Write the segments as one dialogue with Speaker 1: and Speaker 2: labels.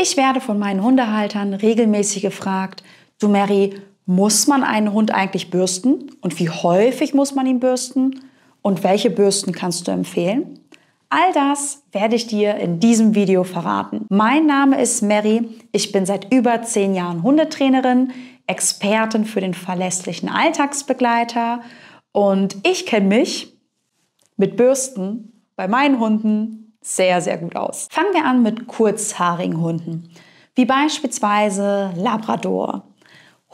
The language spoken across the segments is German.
Speaker 1: Ich werde von meinen Hundehaltern regelmäßig gefragt, du Mary, muss man einen Hund eigentlich bürsten? Und wie häufig muss man ihn bürsten? Und welche Bürsten kannst du empfehlen? All das werde ich dir in diesem Video verraten. Mein Name ist Mary. Ich bin seit über zehn Jahren Hundetrainerin, Expertin für den verlässlichen Alltagsbegleiter und ich kenne mich mit Bürsten bei meinen Hunden sehr, sehr gut aus. Fangen wir an mit kurzhaarigen Hunden, wie beispielsweise Labrador.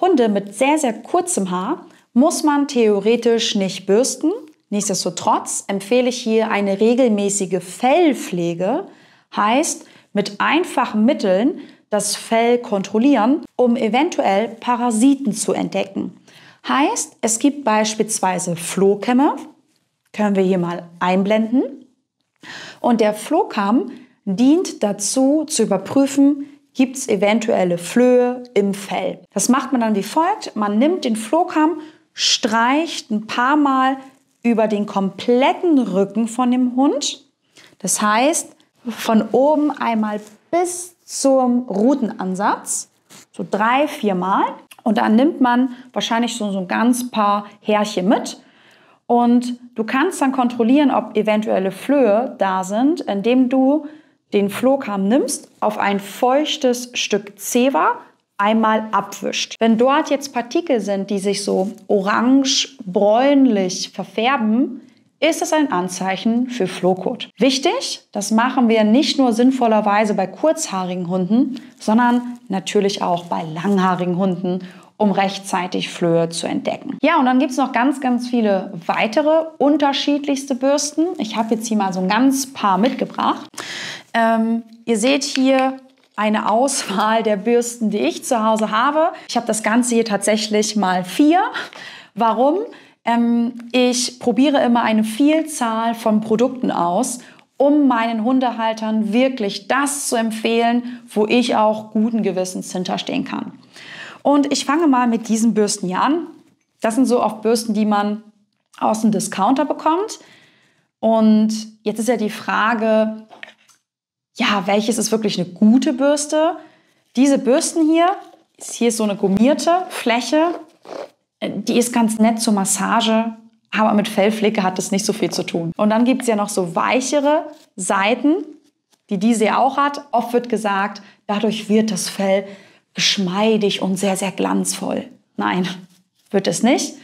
Speaker 1: Hunde mit sehr, sehr kurzem Haar muss man theoretisch nicht bürsten. Nichtsdestotrotz empfehle ich hier eine regelmäßige Fellpflege, heißt mit einfachen Mitteln das Fell kontrollieren, um eventuell Parasiten zu entdecken. Heißt, es gibt beispielsweise Flohkämme, können wir hier mal einblenden. Und der Flohkamm dient dazu, zu überprüfen, gibt es eventuelle Flöhe im Fell. Das macht man dann wie folgt. Man nimmt den Flohkamm, streicht ein paar Mal über den kompletten Rücken von dem Hund. Das heißt, von oben einmal bis zum Rutenansatz, so drei, vier Mal. Und dann nimmt man wahrscheinlich so, so ein ganz paar Härchen mit und du kannst dann kontrollieren, ob eventuelle Flöhe da sind, indem du den Flohkamm nimmst, auf ein feuchtes Stück Zewa einmal abwischt. Wenn dort jetzt Partikel sind, die sich so orange-bräunlich verfärben, ist es ein Anzeichen für Flohkot. Wichtig, das machen wir nicht nur sinnvollerweise bei kurzhaarigen Hunden, sondern natürlich auch bei langhaarigen Hunden um rechtzeitig Flöhe zu entdecken. Ja, und dann gibt es noch ganz, ganz viele weitere unterschiedlichste Bürsten. Ich habe jetzt hier mal so ein ganz paar mitgebracht. Ähm, ihr seht hier eine Auswahl der Bürsten, die ich zu Hause habe. Ich habe das Ganze hier tatsächlich mal vier. Warum? Ähm, ich probiere immer eine Vielzahl von Produkten aus um meinen Hundehaltern wirklich das zu empfehlen, wo ich auch guten Gewissens hinterstehen kann. Und ich fange mal mit diesen Bürsten hier an. Das sind so oft Bürsten, die man aus dem Discounter bekommt. Und jetzt ist ja die Frage, ja, welches ist wirklich eine gute Bürste? Diese Bürsten hier, hier ist so eine gummierte Fläche, die ist ganz nett zur Massage, aber mit Fellpflege hat das nicht so viel zu tun. Und dann gibt es ja noch so weichere Seiten, die diese auch hat. Oft wird gesagt, dadurch wird das Fell geschmeidig und sehr, sehr glanzvoll. Nein, wird es nicht.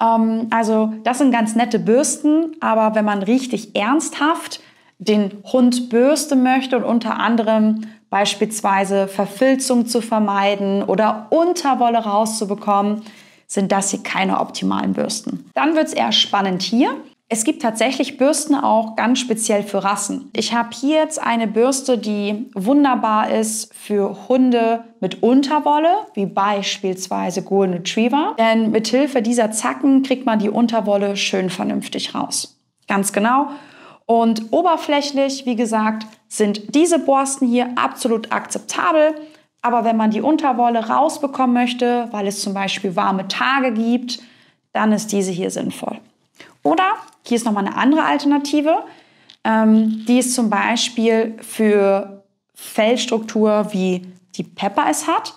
Speaker 1: Ähm, also das sind ganz nette Bürsten, aber wenn man richtig ernsthaft den Hund bürsten möchte und unter anderem beispielsweise Verfilzung zu vermeiden oder Unterwolle rauszubekommen, sind das hier keine optimalen Bürsten. Dann wird es eher spannend hier. Es gibt tatsächlich Bürsten auch ganz speziell für Rassen. Ich habe hier jetzt eine Bürste, die wunderbar ist für Hunde mit Unterwolle, wie beispielsweise Golden Retriever. Denn mit Hilfe dieser Zacken kriegt man die Unterwolle schön vernünftig raus. Ganz genau. Und oberflächlich, wie gesagt, sind diese Borsten hier absolut akzeptabel. Aber wenn man die Unterwolle rausbekommen möchte, weil es zum Beispiel warme Tage gibt, dann ist diese hier sinnvoll. Oder hier ist nochmal eine andere Alternative. Ähm, die ist zum Beispiel für Fellstruktur, wie die Pepper es hat,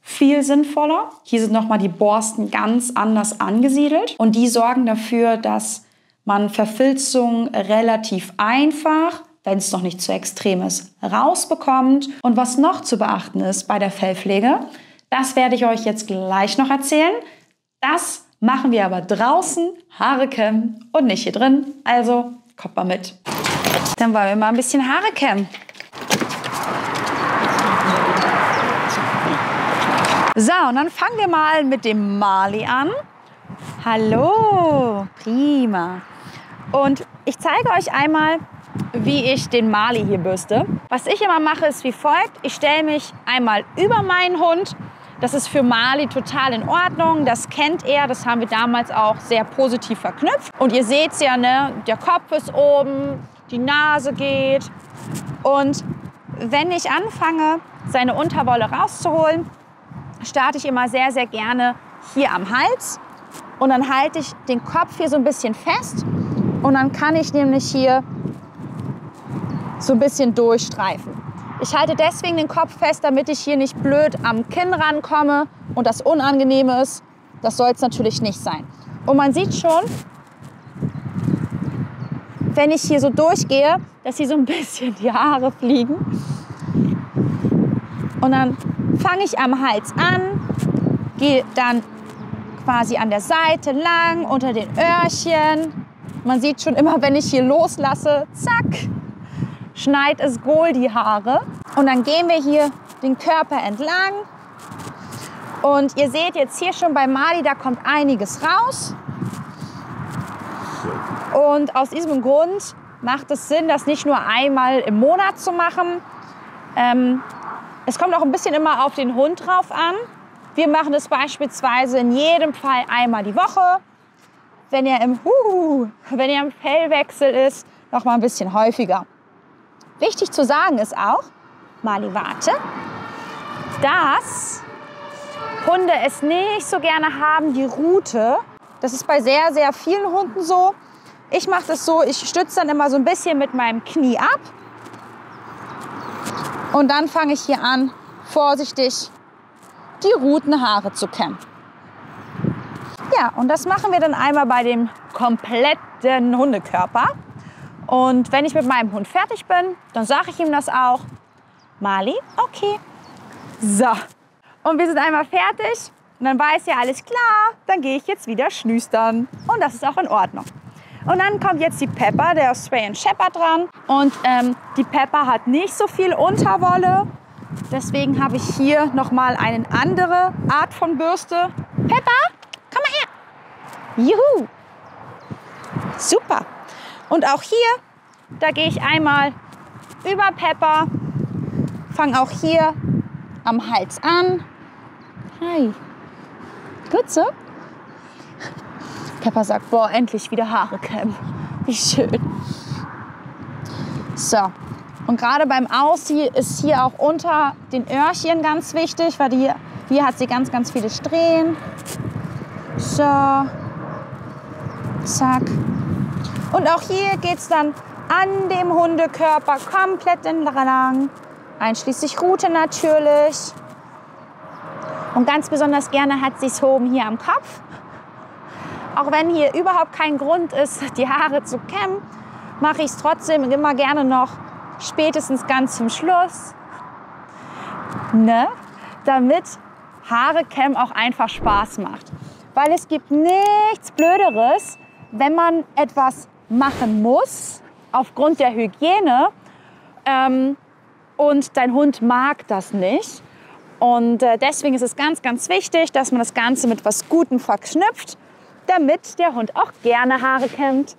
Speaker 1: viel sinnvoller. Hier sind nochmal die Borsten ganz anders angesiedelt und die sorgen dafür, dass man Verfilzung relativ einfach, wenn es noch nicht zu extrem ist, rausbekommt. Und was noch zu beachten ist bei der Fellpflege, das werde ich euch jetzt gleich noch erzählen. Das machen wir aber draußen, Haare kämmen und nicht hier drin. Also kommt mal mit. Dann wollen wir mal ein bisschen Haare kämmen. So, und dann fangen wir mal mit dem Mali an. Hallo, prima. Und ich zeige euch einmal, wie ich den Mali hier bürste. Was ich immer mache, ist wie folgt. Ich stelle mich einmal über meinen Hund das ist für Mali total in Ordnung. Das kennt er. Das haben wir damals auch sehr positiv verknüpft. Und ihr seht es ja, ne? der Kopf ist oben, die Nase geht. Und wenn ich anfange, seine Unterwolle rauszuholen, starte ich immer sehr, sehr gerne hier am Hals. Und dann halte ich den Kopf hier so ein bisschen fest. Und dann kann ich nämlich hier so ein bisschen durchstreifen. Ich halte deswegen den Kopf fest, damit ich hier nicht blöd am Kinn rankomme und das unangenehm ist. Das soll es natürlich nicht sein. Und man sieht schon, wenn ich hier so durchgehe, dass hier so ein bisschen die Haare fliegen. Und dann fange ich am Hals an, gehe dann quasi an der Seite lang, unter den Öhrchen. Man sieht schon immer, wenn ich hier loslasse, zack, schneit es Gold die Haare. Und dann gehen wir hier den Körper entlang. Und ihr seht jetzt hier schon bei Mali, da kommt einiges raus. Und aus diesem Grund macht es Sinn, das nicht nur einmal im Monat zu machen. Ähm, es kommt auch ein bisschen immer auf den Hund drauf an. Wir machen es beispielsweise in jedem Fall einmal die Woche. Wenn er im, Huhu, wenn er im Fellwechsel ist, noch mal ein bisschen häufiger. Wichtig zu sagen ist auch, Mali, warte, dass Hunde es nicht so gerne haben, die Rute. Das ist bei sehr, sehr vielen Hunden so. Ich mache das so, ich stütze dann immer so ein bisschen mit meinem Knie ab. Und dann fange ich hier an, vorsichtig die Rutenhaare zu kämmen. Ja, und das machen wir dann einmal bei dem kompletten Hundekörper. Und wenn ich mit meinem Hund fertig bin, dann sage ich ihm das auch. Mali, okay. So, und wir sind einmal fertig. Und dann weiß ja alles klar, dann gehe ich jetzt wieder schnüstern. Und das ist auch in Ordnung. Und dann kommt jetzt die Pepper, der Australian Shepherd dran. Und ähm, die Pepper hat nicht so viel Unterwolle. Deswegen habe ich hier nochmal eine andere Art von Bürste. Pepper, komm mal her. Juhu. Super. Und auch hier, da gehe ich einmal über Pepper, fange auch hier am Hals an. Hi. Gut so? Pepper sagt, boah, endlich wieder Haare kämmen. Wie schön. So, und gerade beim Ausziehen ist hier auch unter den Öhrchen ganz wichtig, weil die, hier hat sie ganz, ganz viele Strähnen. So, zack. Und auch hier geht es dann an dem Hundekörper komplett entlang, einschließlich Rute natürlich. Und ganz besonders gerne hat sie es oben hier am Kopf. Auch wenn hier überhaupt kein Grund ist, die Haare zu kämmen, mache ich es trotzdem immer gerne noch spätestens ganz zum Schluss. Ne? Damit Haare kämmen auch einfach Spaß macht. Weil es gibt nichts Blöderes, wenn man etwas machen muss, aufgrund der Hygiene, ähm, und dein Hund mag das nicht. Und äh, deswegen ist es ganz, ganz wichtig, dass man das Ganze mit was Gutem verknüpft, damit der Hund auch gerne Haare kämmt.